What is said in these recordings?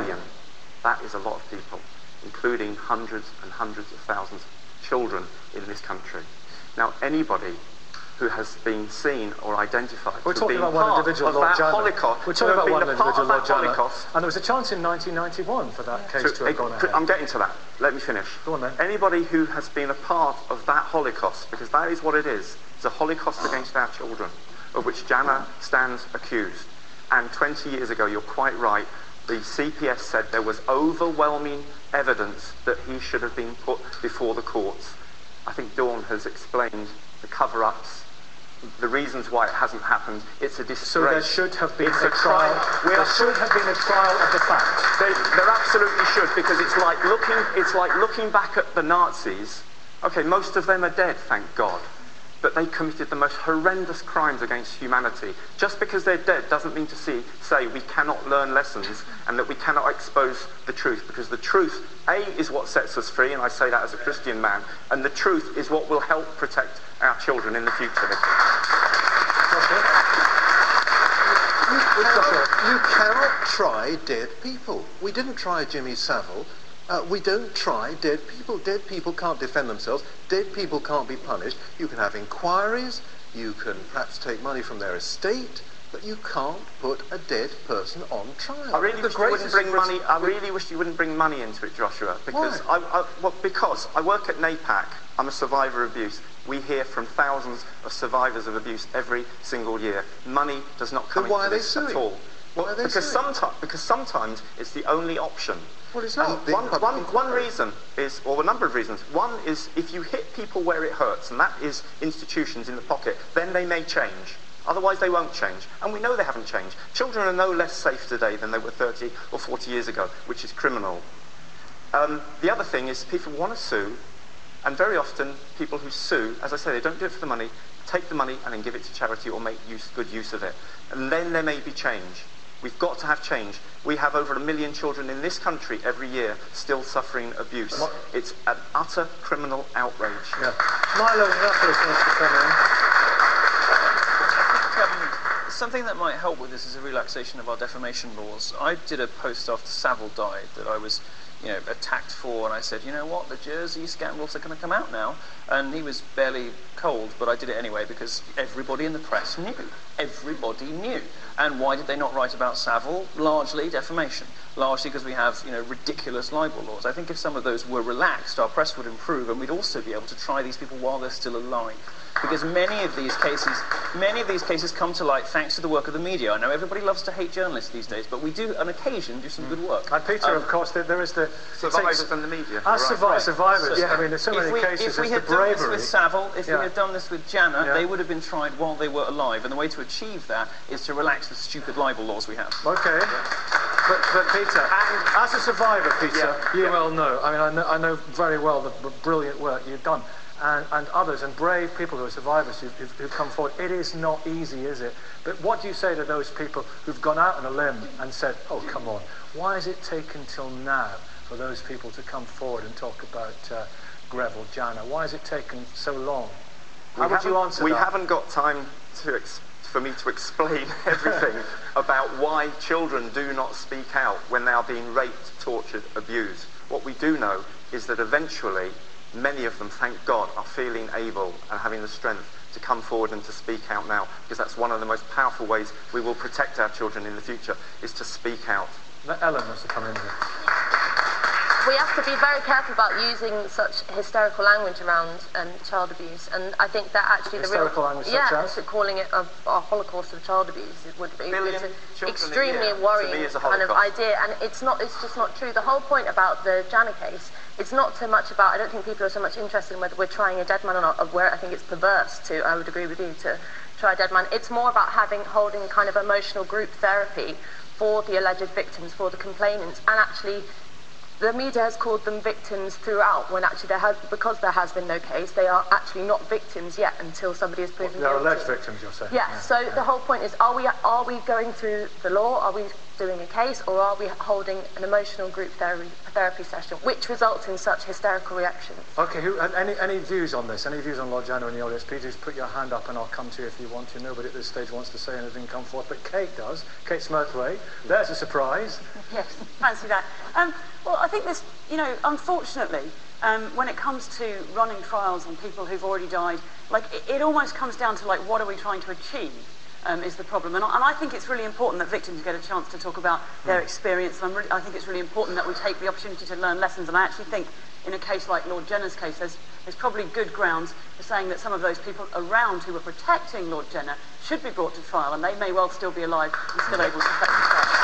million. That is a lot of people, including hundreds and hundreds of thousands of children in this country. Now, anybody who has been seen or identified We're to talking be about one part individual, of Lord that Holocaust, We're talking about one individual, Lord. Holocaust, And there was a chance in 1991 for that case to, have gone eh, ahead. I'm getting to that. Let me finish. Go on then. Anybody who has been a part of that Holocaust, because that is what it is, it's a Holocaust against our children, of which Janner stands accused. And 20 years ago, you're quite right, the CPS said there was overwhelming evidence that he should have been put before the courts. I think Dawn has explained the cover-ups, the reasons why it hasn't happened. It's a disgrace. So there should have been It's a, trial. crime. We There should have been a trial of the facts. they, there absolutely should because it's like looking it's like looking back at the Nazis. Okay, most of them are dead, thank God. But they committed the most horrendous crimes against humanity. Just because they're dead doesn't mean to see, say we cannot learn lessons and that we cannot expose the truth because the truth, A, is what sets us free, and I say that as a Christian man, and the truth is what will help protect our children in the future. You cannot, you cannot try dead people. We didn't try Jimmy Savile. Uh, we don't try dead people. Dead people can't defend themselves. Dead people can't be punished. You can have inquiries. You can perhaps take money from their estate. But you can't put a dead person on trial. I really The wish you wouldn't bring money. I really wish you wouldn't bring money into it, Joshua, because Why? I, I well, because I work at NAPAC. I'm a survivor of abuse. We hear from thousands of survivors of abuse every single year. Money does not come Then why into are they this at all. Why Well, are they because suing? sometimes because sometimes it's the only option. Well, it's not. One, one, one reason is, or a number of reasons. One is if you hit people where it hurts, and that is institutions in the pocket, then they may change. Otherwise, they won't change. And we know they haven't changed. Children are no less safe today than they were 30 or 40 years ago, which is criminal. Um, the other thing is people want to sue, and very often people who sue, as I say, they don't do it for the money, take the money and then give it to charity or make use, good use of it. And then there may be change. We've got to have change. We have over a million children in this country every year still suffering abuse. It's an utter criminal outrage. Yeah. Milo wants to come in. Something that might help with this is a relaxation of our defamation laws. I did a post after Savile died that I was, you know, attacked for, and I said, you know what, the Jersey scandals are going to come out now, and he was barely cold, but I did it anyway because everybody in the press knew. Everybody knew. And why did they not write about Savile? Largely defamation. Largely because we have, you know, ridiculous libel laws. I think if some of those were relaxed, our press would improve, and we'd also be able to try these people while they're still alive because many of these cases, many of these cases come to light thanks to the work of the media. I know everybody loves to hate journalists these days, but we do, on occasion, do some good work. And Peter, Um, of course, there, there is the... Survivors takes- and the media. As Right. survi- Right. survivors, So- I mean, there's so if many we, cases, if we had the done this with Savile, if Yeah. we had done this with Janner, Yeah. they would have been tried while they were alive, and the way to achieve that is to relax the stupid libel laws we have. Okay. But, but Peter, as a survivor, Peter, Yeah. you Yeah. well know. I mean, I know, I know very well the b- brilliant work you've done, and, and others, and brave people who are survivors who've, who've, who've come forward. It is not easy, is it? But what do you say to those people who've gone out on a limb and said, "Oh, come on, why has it taken till now for those people to come forward and talk about uh, Greville, Janner? Why has it taken so long?" How We would you answer We that? haven't got time to ex- for me to explain everything about why children do not speak out when they are being raped, tortured, abused. What we do know is that eventually many of them, thank God, are feeling able and having the strength to come forward and to speak out now because that's one of the most powerful ways we will protect our children in the future is to speak out. Let Ellen come in here. We have to be very careful about using such hysterical language around um, child abuse, and I think that actually Hysterical the real language such yeah, as? calling it a, a holocaust of child abuse it would be it's an a extremely year, worrying me, a kind of idea, and it's not it's just not true. The whole point about the Janner case. It's not so much about. I don't think people are so much interested in whether we're trying a dead man or not. Of where I think it's perverse to. I would agree with you to try a dead man. It's more about having holding kind of emotional group therapy for the alleged victims, for the complainants, and actually the media has called them victims throughout when actually there has because there has been no case they are actually not victims yet until somebody is proven They're guilty. alleged victims, you're saying. Yeah, so the whole point is are we are we going through the law? Are we doing a case, or are we holding an emotional group therapy, therapy session, which results in such hysterical reactions? Okay, who, any, any views on this? Any views on Lord Janner in the audience? Please just put your hand up and I'll come to you if you want to. Nobody at this stage wants to say anything, come forth, but Kate does. Kate Smurthwaite. There's a surprise. Yes, fancy that. Um, well, I think this, you know, unfortunately, um, when it comes to running trials on people who've already died, like it, it almost comes down to like what are we trying to achieve? Um, is the problem, and I, and I, think it's really important that victims get a chance to talk about their experience. And really, i think it's really important that we take the opportunity to learn lessons. And I actually think, in a case like Lord Janner's case, there's, there's probably good grounds for saying that some of those people around who were protecting Lord Jenner should be brought to trial, and they may well still be alive and still able to protect themselves.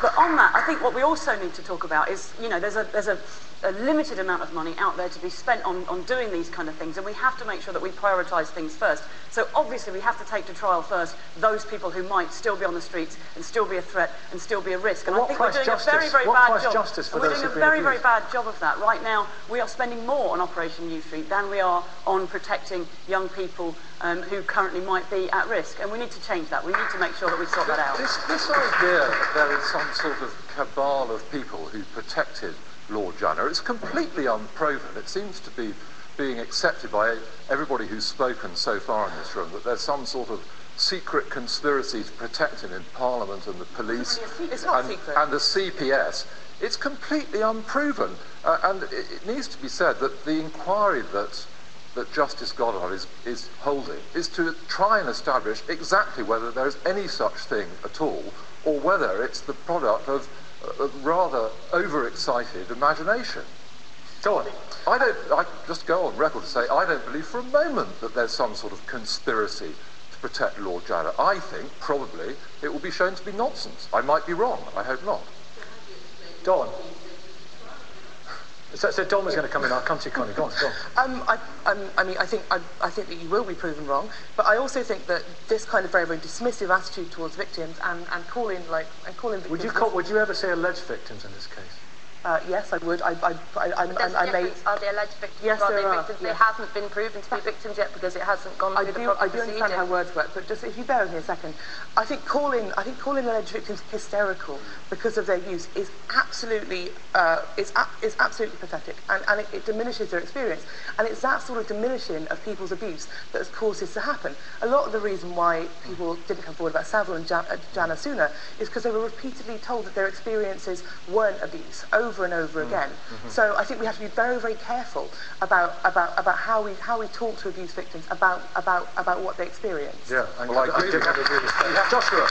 But on that, I think what we also need to talk about is, you know, there's a, there's a, a limited amount of money out there to be spent on, on doing these kind of things, and we have to make sure that we prioritise things first. So obviously we have to take to trial first those people who might still be on the streets and still be a threat and still be a risk. And what I think we're doing justice? a very, very what bad job. Justice for we're doing a very, very bad job of that. Right now, we are spending more on Operation Yewtree than we are on protecting young people um, who currently might be at risk. And we need to change that. We need to make sure that we sort that out. This, this idea that there is some sort of cabal of people who protected Lord Janner, it's completely unproven. It seems to be being accepted by everybody who's spoken so far in this room that there's some sort of secret conspiracy to protect him in Parliament and the police and, and the CPS. It's completely unproven. Uh, and it, it needs to be said that the inquiry that that Justice Goddard is, is holding is to try and establish exactly whether there is any such thing at all, or whether it's the product of Uh, rather overexcited imagination. Go on. I don't. I just go on record to say I don't believe for a moment that there's some sort of conspiracy to protect Lord Janner. I think probably it will be shown to be nonsense. I might be wrong. I hope not. Dawn. So, so Dawn was going to come in. I'll come to you, Connie. Go on, go on. Um, I, um, I mean, I think I, I think that you will be proven wrong, but I also think that this kind of very, very dismissive attitude towards victims and, and calling like and calling victims. Would you call, would you ever say alleged victims in this case? Uh, yes, I would. I, I, I, I, There's I, I. Are they alleged victims? Yes, are there they are, victims? yes. They haven't been proven to be victims yet because it hasn't gone I through the do, proper I do understand how proceeding. words work, but just if you bear with me a second, I think calling, I think calling alleged victims hysterical because of their use is absolutely, uh, is, is absolutely pathetic, and, and it, it diminishes their experience, and it's that sort of diminishing of people's abuse that has caused this to happen. A lot of the reason why people didn't come forward about Savile and Jan, uh, Janner sooner is because they were repeatedly told that their experiences weren't abuse over and over again. So I think we have to be very, very careful about about about how we how we talk to abuse victims about about about what they experience. Yeah, and Well, I agree do with have a really Joshua.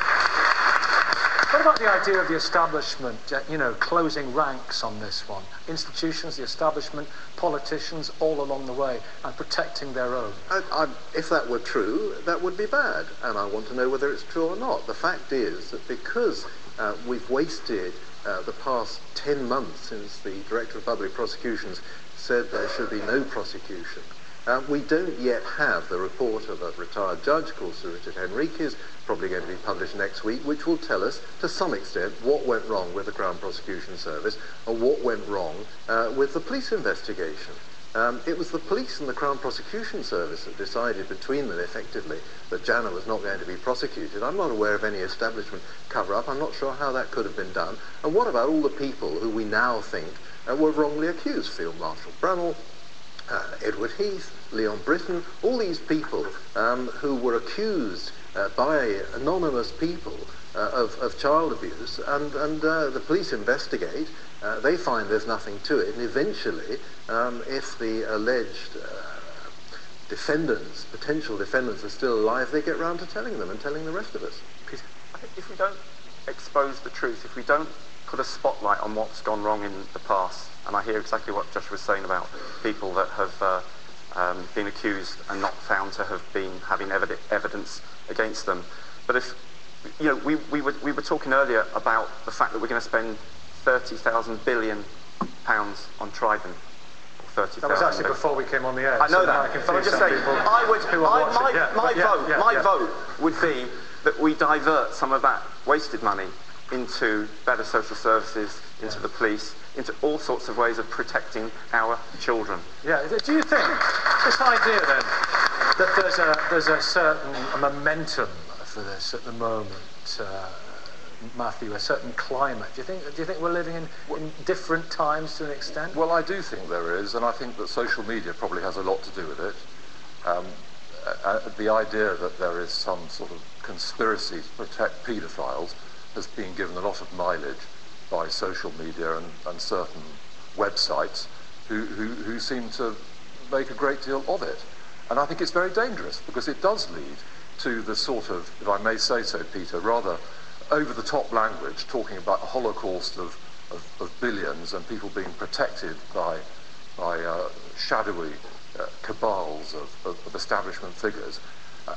What about the idea of the establishment, uh, you know, closing ranks on this one? Institutions, the establishment, politicians, all along the way, and protecting their own. I, I, if that were true, that would be bad, and I want to know whether it's true or not. The fact is that because uh, we've wasted uh, the past 10 months since the Director of Public Prosecutions said there should be no prosecution, uh, we don't yet have the report of a retired judge called Sir Richard Henriques, probably going to be published next week, which will tell us to some extent what went wrong with the Crown Prosecution Service and what went wrong uh, with the police investigation. Um, it was the police and the Crown Prosecution Service that decided between them effectively that Janner was not going to be prosecuted. I'm not aware of any establishment cover-up. I'm not sure how that could have been done. And what about all the people who we now think uh, were wrongly accused? Field Marshal Bramall, uh, Edward Heath, Leon Brittan, all these people um, who were accused uh, by anonymous people uh, of, of child abuse, and, and uh, the police investigate. Uh, they find there's nothing to it, and eventually, um, if the alleged uh, defendants, potential defendants, are still alive, they get round to telling them and telling the rest of us. I think if we don't expose the truth, if we don't put a spotlight on what's gone wrong in the past, and I hear exactly what Josh was saying about people that have uh, um, been accused and not found to have been having evid- evidence against them. But if, you know, we, we, were, we were talking earlier about the fact that we're going to spend 30,000 billion pounds on Trident. Or 30,000 That was actually billion. before we came on the air. I know so that, might but I'm just saying, I would, I, my, Yeah, my yeah, vote, yeah, my vote would be that we divert some of that wasted money into better social services, into the police, into all sorts of ways of protecting our children. Yeah, do you think this idea then that there's a there's a certain momentum for this at the moment, uh, Matthew? A certain climate. Do you think? Do you think we're living in, in different times to an extent? Well, I do think there is, and I think that social media probably has a lot to do with it. Um, uh, the idea that there is some sort of conspiracy to protect paedophiles has been given a lot of mileage by social media and, and certain websites who, who, who seem to make a great deal of it. And I think it's very dangerous because it does lead to the sort of, if I may say so, Peter, rather over the top language talking about a holocaust of, of, of billions and people being protected by, by uh, shadowy uh, cabals of, of, of, establishment figures.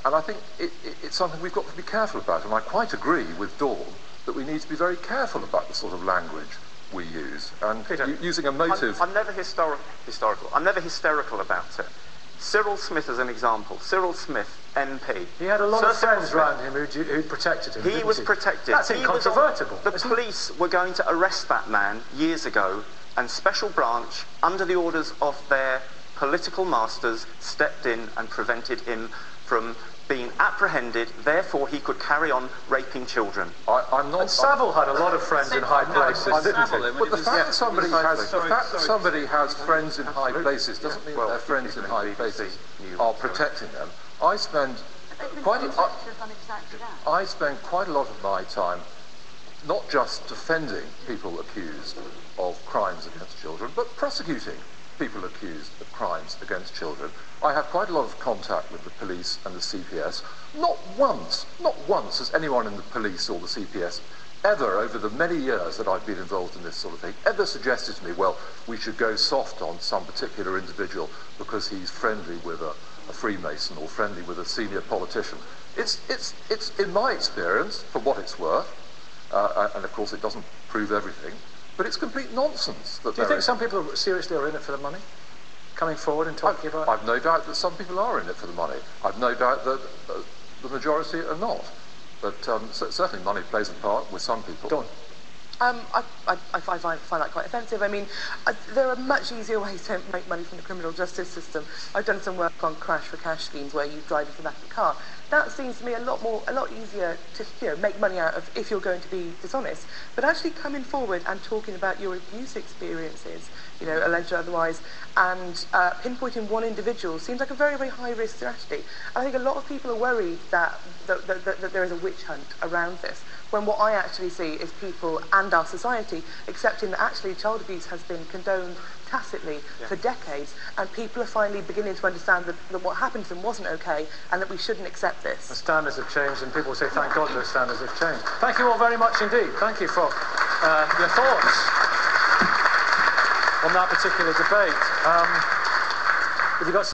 And I think it, it, it's something we've got to be careful about. And I quite agree with Dawn that we need to be very careful about the sort of language we use. And Peter, using a motive. I'm, I'm never histori- historical. I'm never hysterical about it. Cyril Smith as an example. Cyril Smith, MP. He had a lot Sir of friends around him who, who protected him. He was he? protected. That's he incontrovertible. the police were going to arrest that man years ago, and Special Branch, under the orders of their political masters, stepped in and prevented him from being apprehended, therefore he could carry on raping children. I, am not. And Savile had a lot of friends in high places, didn't he? But the fact that somebody has the fact that somebody has friends in high places doesn't mean well, their friends in high places are protecting them. I spend quite. A, I, I spend quite a lot of my time not just defending people accused of crimes against children, but prosecuting people accused of crimes against children. I have quite a lot of contact with the police and the CPS. Not once, not once has anyone in the police or the CPS ever, over the many years that I've been involved in this sort of thing, ever suggested to me, well, we should go soft on some particular individual because he's friendly with a, a Freemason or friendly with a senior politician. It's, it's, it's, in my experience, for what it's worth, uh, and of course it doesn't prove everything, but it's complete nonsense. Do you think is. some people seriously are in it for the money? Coming forward and talking I've, about I've no doubt that some people are in it for the money. I've no doubt that uh, the majority are not. But um, certainly money plays a part with some people. Dawn. Um, I, I, I find, find, that quite offensive. I mean, I, there are much easier ways to make money from the criminal justice system. I've done some work on crash for cash schemes where you drive into the back of the car. That seems to me a lot more, a lot easier to you know, make money out of if you're going to be dishonest. But actually coming forward and talking about your abuse experiences, you know, alleged otherwise, and uh, pinpointing one individual seems like a very, very high risk strategy. I think a lot of people are worried that, that, that, that there is a witch hunt around this when what I actually see is people and our society accepting that actually child abuse has been condoned tacitly yeah. for decades, and people are finally beginning to understand that, that, what happened to them wasn't okay, and that we shouldn't accept this. The standards have changed, and people say, thank God those standards have changed. Thank you all very much indeed. Thank you for uh, your thoughts on that particular debate. Um, if you've got